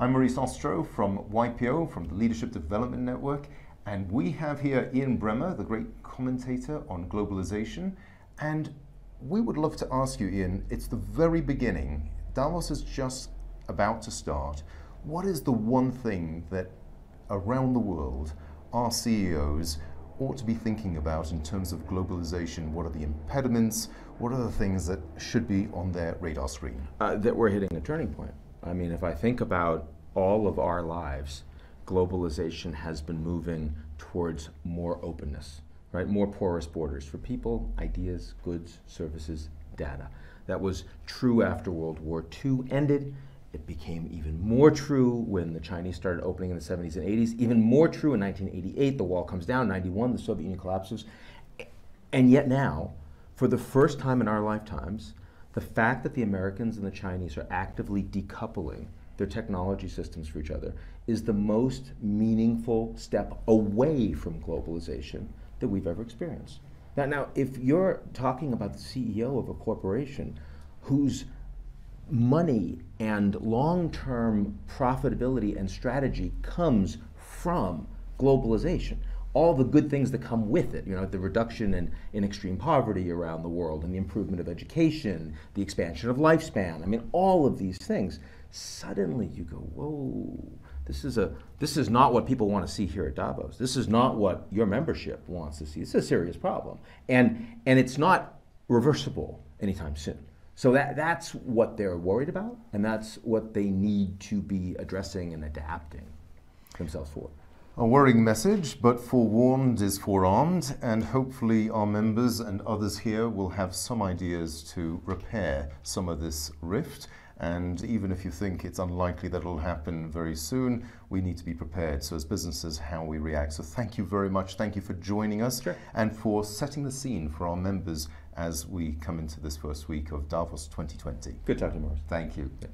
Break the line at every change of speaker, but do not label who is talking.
I'm Maurice Ostro from YPO, from the Leadership Development Network, and we have here Ian Bremmer, the great commentator on globalization. And we would love to ask you, Ian, it's the very beginning. Davos is just about to start. What is the one thing that around the world our CEOs ought to be thinking about in terms of globalization? What are the impediments? What are the things that should be on their radar screen?
Uh, that we're hitting a turning point. I mean, if I think about all of our lives, globalization has been moving towards more openness, right? More porous borders for people, ideas, goods, services, data. That was true after World War II ended. It became even more true when the Chinese started opening in the 70s and 80s, even more true in 1988. The wall comes down, 91, the Soviet Union collapses. And yet now, for the first time in our lifetimes, the fact that the Americans and the Chinese are actively decoupling their technology systems for each other is the most meaningful step away from globalization that we've ever experienced. Now, now, if you're talking about the CEO of a corporation whose money and long-term profitability and strategy comes from globalization, all the good things that come with it, you know, the reduction in, in extreme poverty around the world and the improvement of education, the expansion of lifespan, I mean, all of these things, suddenly you go, whoa, this is, a, this is not what people want to see here at Davos. This is not what your membership wants to see. It's a serious problem. And, and it's not reversible anytime soon. So that, that's what they're worried about, and that's what they need to be addressing and adapting themselves for.
A worrying message, but forewarned is forearmed, and hopefully our members and others here will have some ideas to repair some of this rift. And even if you think it's unlikely that it'll happen very soon, we need to be prepared. So, as businesses, how we react. So, thank you very much. Thank you for joining us
sure.
and for setting the scene for our members as we come into this first week of Davos 2020.
Good talking Maurice.
Thank you. Yeah.